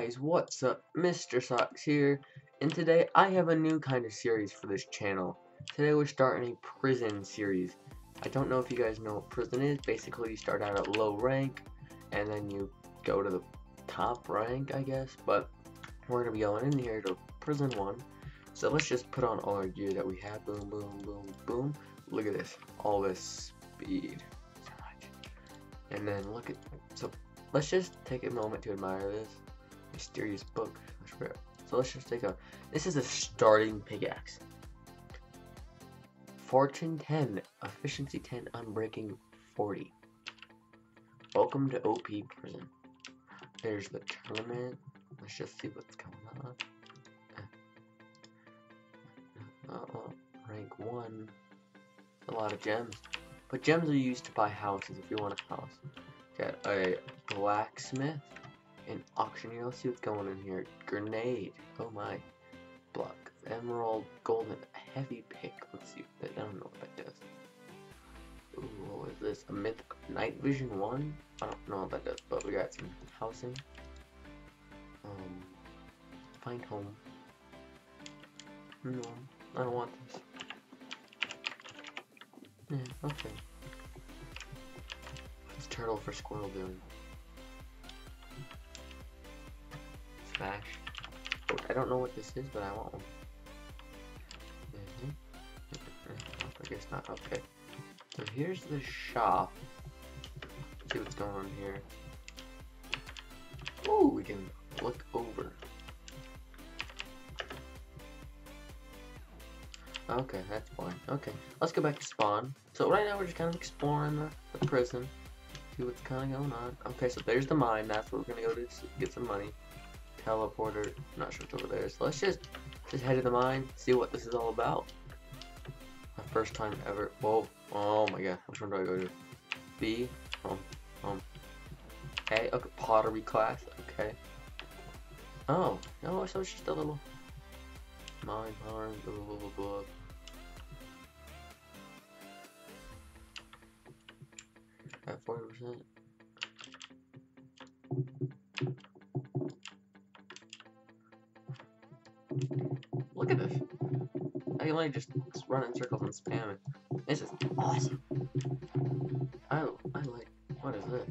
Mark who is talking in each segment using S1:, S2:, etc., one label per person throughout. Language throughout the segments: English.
S1: guys, what's up? Mr. Soxs here, and today I have a new kind of series for this channel. Today we're starting a prison series. I don't know if you guys know what prison is. Basically, you start out at low rank, and then you go to the top rank, I guess. But we're gonna be going in here to prison one. So let's just put on all our gear that we have. Boom, boom, boom, boom. Look at this, all this speed. And then look at so. Let's just take a moment to admire this mysterious book. So let's just take a. This is a starting pickaxe. Fortune 10, efficiency 10, unbreaking 40. Welcome to OP prison. There's the tournament. Let's just see what's going on. Uh, uh, rank 1. A lot of gems. But gems are used to buy houses if you want a house. Get a blacksmith an auctioneer. Let's see what's going in here. Grenade. Oh my. Block. Emerald. Golden. Heavy pick. Let's see. I don't know what that does. Ooh, what is this? A myth. Night vision 1? I don't know what that does, but we got some housing. Um. Find home. No. I don't want this. Yeah, okay. What's turtle for squirrel doing? Smash. I don't know what this is, but I want one. Mm -hmm. I guess not. Okay. So here's the shop. Let's see what's going on here. Ooh, we can look over. Okay, that's fine. Okay, let's go back to spawn. So right now we're just kind of exploring the, the prison. See what's kind of going on. Okay, so there's the mine. That's where we're going to go to get some money. Teleporter. I'm not sure what's over there. So let's just, just head to the mine. See what this is all about. My first time ever. Whoa. Oh my god. Which one do I go to? B. Um. Um. A. Okay. Pottery class. Okay. Oh. No, so it's just a little mine farm. Blah, blah, blah, blah. at 40%. Look Can like just run in circles and spam it. This is awesome. I I like what is this?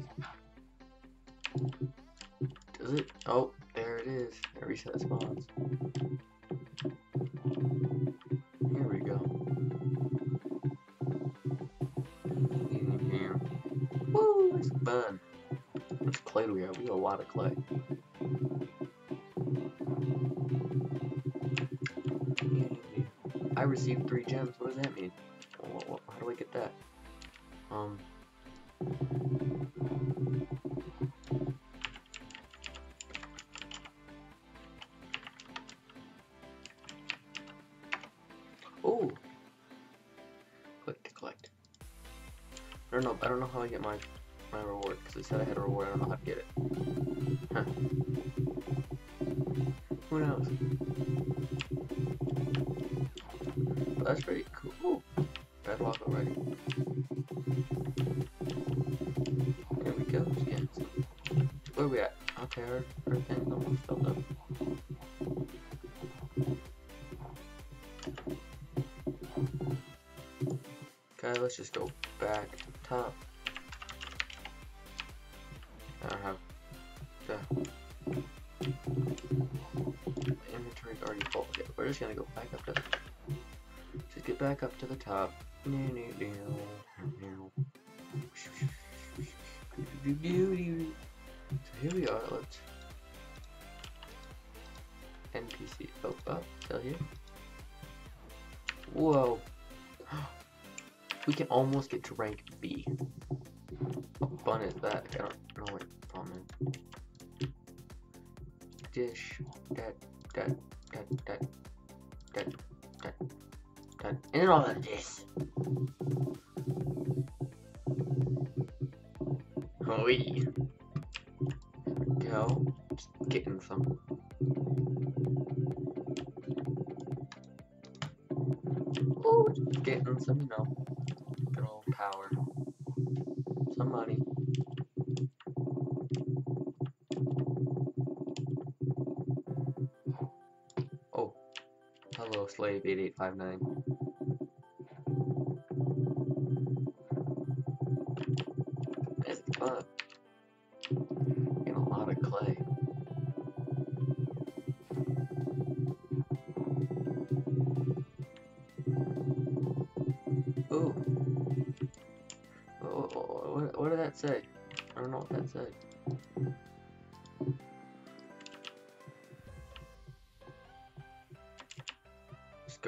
S1: Does it oh there it is. It reset spawns. Here we go. Woo! It's fun. How much clay do we have? We got a lot of clay. I received three gems. What does that mean? How do I get that? Um. Oh. Click to collect. I don't know. I don't know how I get my my reward because it said I had a reward. I don't know how to get it. Huh. Who knows? That's pretty cool. Bedrock already. There we go. Yeah. Where are we at? Okay, our, our thing's almost filled up. Okay, let's just go up top. So here we are, let's NPC. Oh, oh, still here. Whoa. We can almost get to rank B. How fun is that? I don't know what fun is. Dish. That. That. That. That. That. And all of this. Oh, we go. Getting some. Oh, getting some, you know, good old power. Some money. Slave 8859. It's fun. Getting a lot of clay. Ooh. What, what, what did that say? I don't know what that said.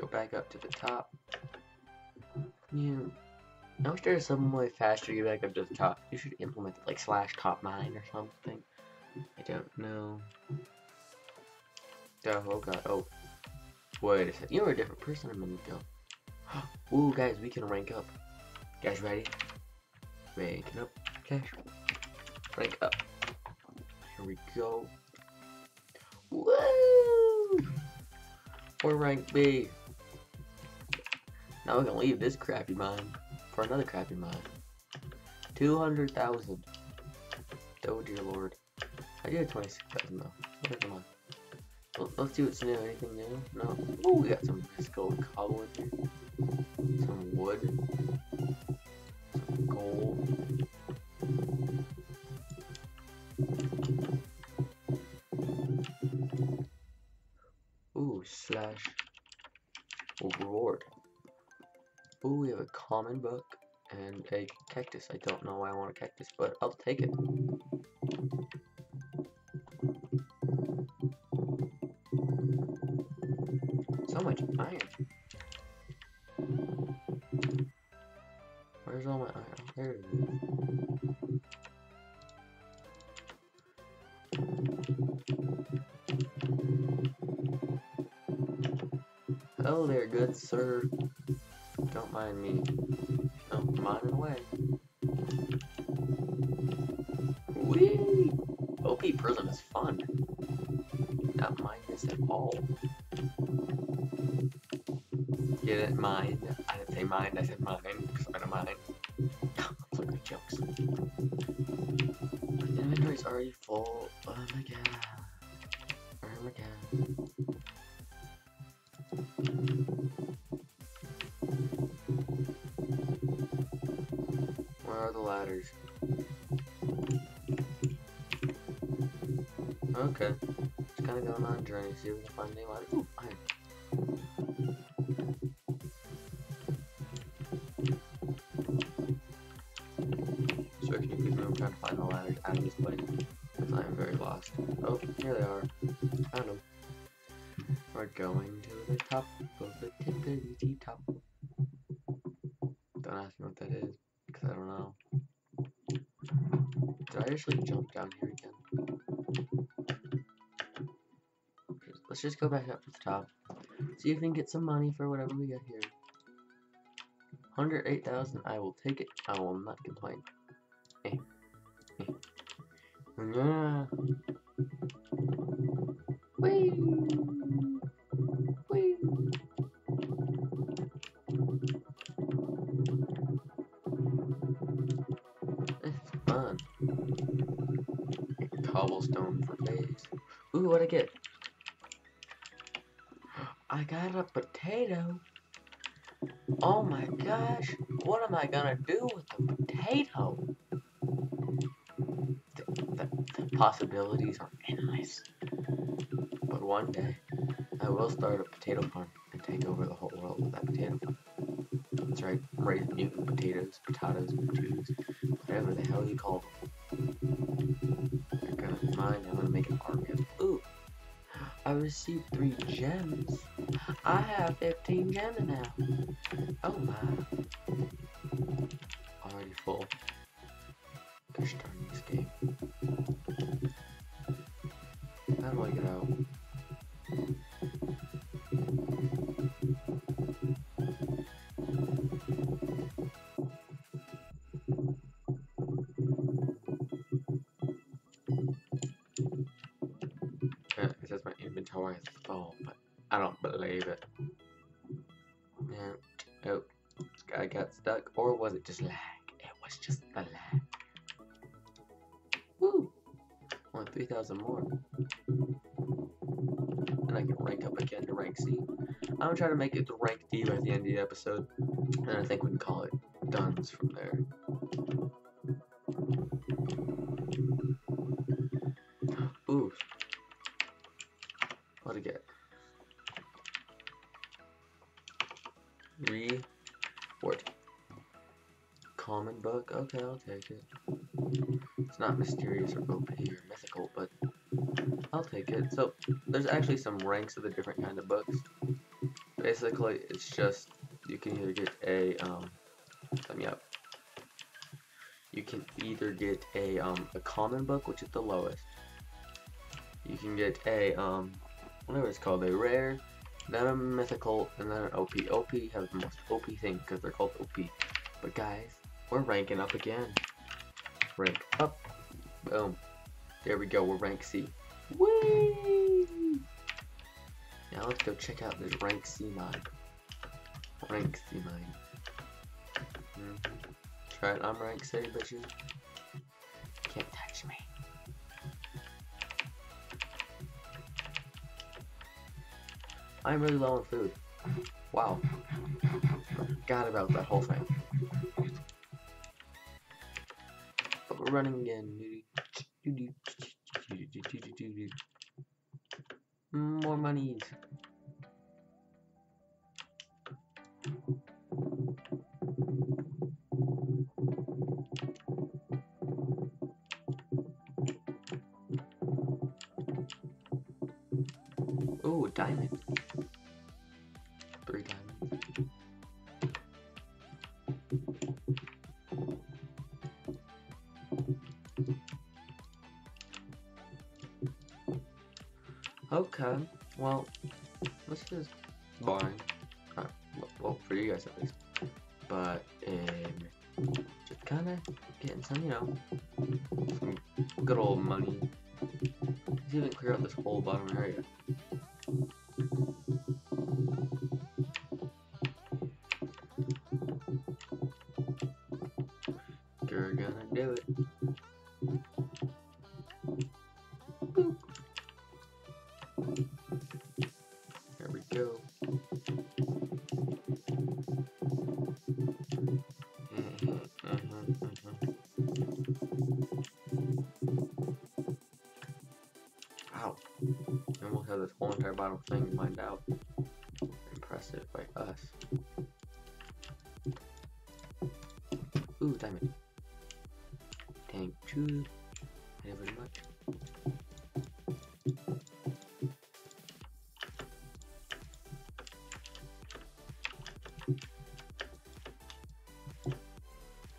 S1: Go back up to the top. Yeah. I wish there was some way faster to get back up to the top. You should implement like slash top mine or something. I don't know. Oh, god. Oh. Wait a second. You were a different person a minute ago. Ooh, guys, we can rank up. Guys, ready? Ranking up. Cash. Rank up. Here we go. Woo! We're rank B. Now we're gonna leave this crappy mine for another crappy mine. 200,000. Oh dear lord. I did 26,000 though. Whatever mind. Let's see what's new. Anything new? No. Oh, we got some gold cobble in here. Some wood. Some gold. Ooh, we have a common book and a cactus. I don't know why I want a cactus, but I'll take it. So much iron. Where's all my iron? There it is. Hello there, good sir. Don't mind me. Don't mind away. Whee! OP Prison is fun. Not mind this at all. Get it? Mind. I didn't say mind, I said mind, because I don't mind. Look at jokes. My inventory's already full. Oh my god. Oh my god. Ladders? Okay. Just kind of going on a journey, see if we can find any ladders. Ooh, iron. So can you please? I'm trying to find the ladders out of this place. Because I am very lost. Oh, here they are. Found them. We're going to the top of the tippity top. Don't ask me what that is, because I don't know. Did Actually jump down here again? Let's just go back up to the top. See if we can get some money for whatever we get here. 108,000, I will take it. I will not complain. Eh. Eh. Whee! Ooh, what'd I get? I got a potato. Oh my gosh, what am I gonna do with the potato? The, the, the possibilities are endless. But one day, I will start a potato farm and take over the whole world with that potato farm. That's right, I'm mutant potatoes, potatoes, potatoes, whatever the hell you call them. Received three gems. I have 15 gems now. Oh my. Says my inventory is full, but I don't believe it. Yeah. Oh, I got stuck, or was it just lag? It was just the lag. Woo! Only 3,000 more. and I can rank up again to rank C. I'm gonna try to make it to rank D by the end of the episode, and I think we can call it done from there. Common book? Okay, I'll take it. It's not mysterious or OP or mythical, but I'll take it. So, there's actually some ranks of the different kind of books. Basically, it's just, you can either get a, um, let me up. You can either get a, um, a common book, which is the lowest. You can get a, um, whatever it's called, a rare, then a mythical, and then an OP. OP has the most OP thing, because they're called OP. But guys, we're ranking up again. Rank up. Boom. There we go, we're rank C. Whee! Now let's go check out this rank C mod. Rank C mod. Mm -hmm. Try it, I'm rank C, bitches. Can't touch me. I'm really low on food. Wow. Forgot about that whole thing. Running again. More monies. Oh, diamond. Okay, well, this is boring. Uh, well, for you guys at least. But, um, just kind of getting some, you know, some good old money. Let's even clear out this whole bottom area. Ooh, diamond. Thank you very much.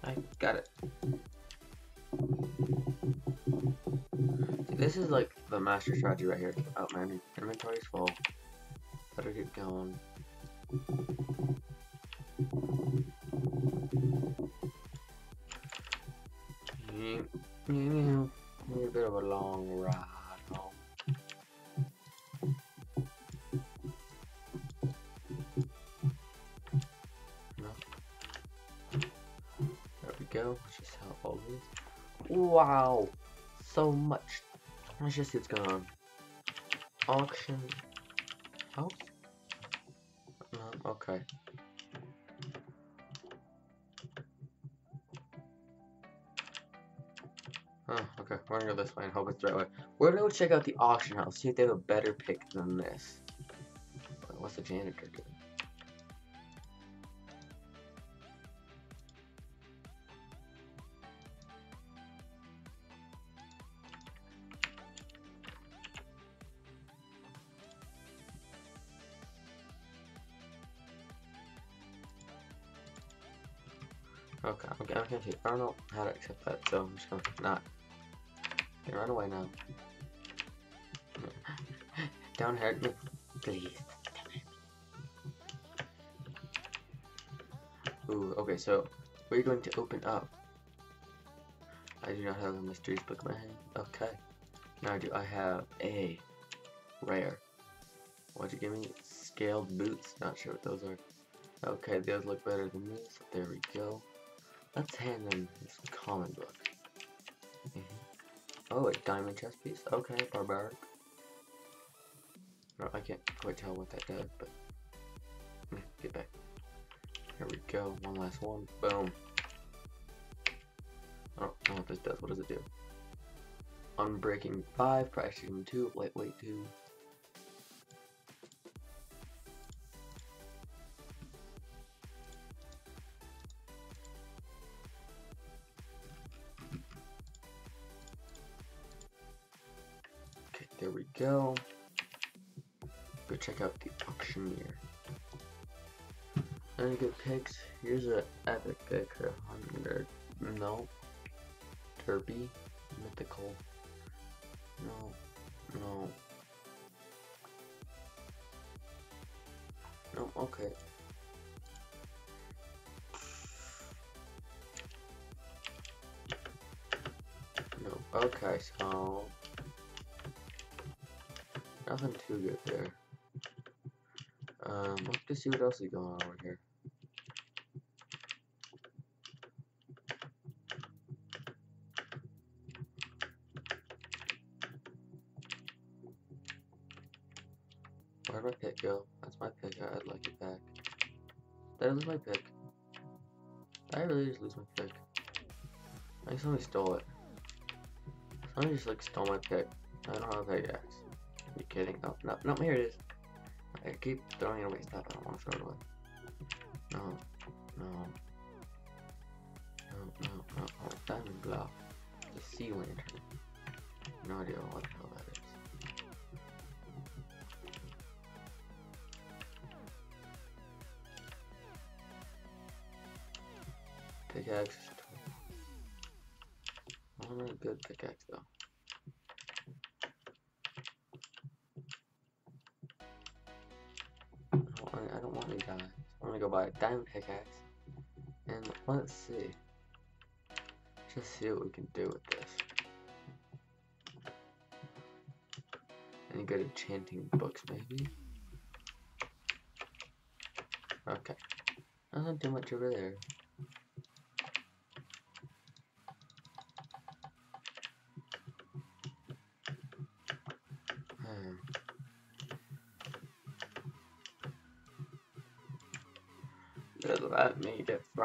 S1: I got it. This is like the master strategy right here. Oh, my inventory's full. Better get going. This. Wow, so much. Let's just see what's going on. Auction house. No, okay. Oh, okay. We're gonna go this way and hope it's the right way. We're gonna go check out the auction house, see if they have a better pick than this. What's the janitor doing? Okay, okay. I don't know how to accept that, so I'm just gonna not. Okay, run away now. don't hurt me, please. Ooh, okay, so we're going to open up. I do not have a mysterious book in my hand. Okay. Now do I have a rare? What'd you give me? Scaled boots. Not sure what those are. Okay, those look better than this. There we go. Let's hand them this common book. Mm -hmm. Oh, a diamond chest piece. Okay, barbaric. I can't quite tell what that does, but get back. Here we go. One last one. Boom. I don't know what this does. What does it do? Unbreaking 5, Practicing 2, Lightweight 2. Go. Go check out the auctioneer. Any good picks? Here's an epic pick for 100. No. Derby. Mythical. No. No. No, okay. Nothing too good there. Um, let's just see what else is going on over here. Where'd my pick go? That's my pick. I'd like it back. Did I lose my pick? Did I really just lose my pick? I think somebody stole it. Somebody just like stole my pick. I don't have a pickaxe. Kidding? No, no, no, here it is. I keep throwing away. Stop. I don't want to throw it away. No. No. No, no, no. Oh, diamond block. The sea lantern. No idea what the hell that is. Pickaxe. I want a good pickaxe though. Don't want any diamonds. I'm gonna go buy a diamond pickaxe. And let's see. Just see what we can do with this. Any good enchanting books, maybe? Okay. Not too much over there.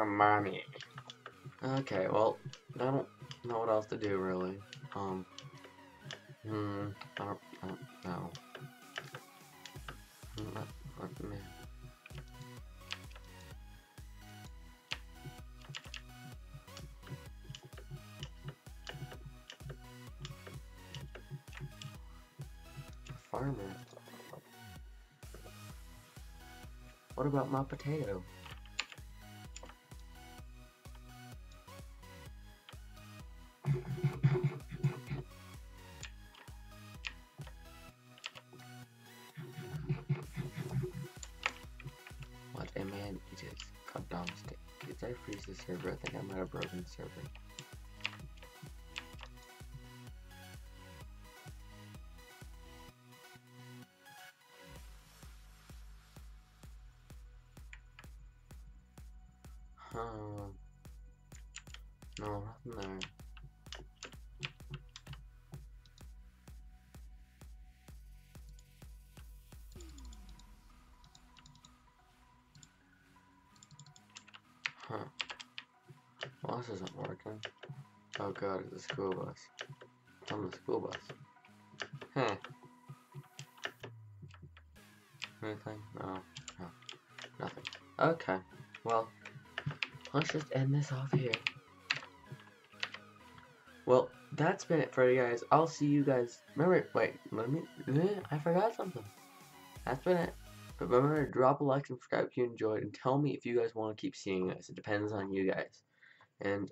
S1: Money. Okay, well, I don't know what else to do, really. Um, hmm, I don't, I don't know. Man. Farmer. What about my potato? Server. Huh. No, nothing Oh god, it's a school bus. It's on the school bus. Huh. Anything? No. No. Nothing. Okay. Well, let's just end this off here. Well, that's been it for you guys. I'll see you guys. Remember, wait, let me. I forgot something. That's been it. But remember to drop a like subscribe if you enjoyed and tell me if you guys want to keep seeing this. It depends on you guys. And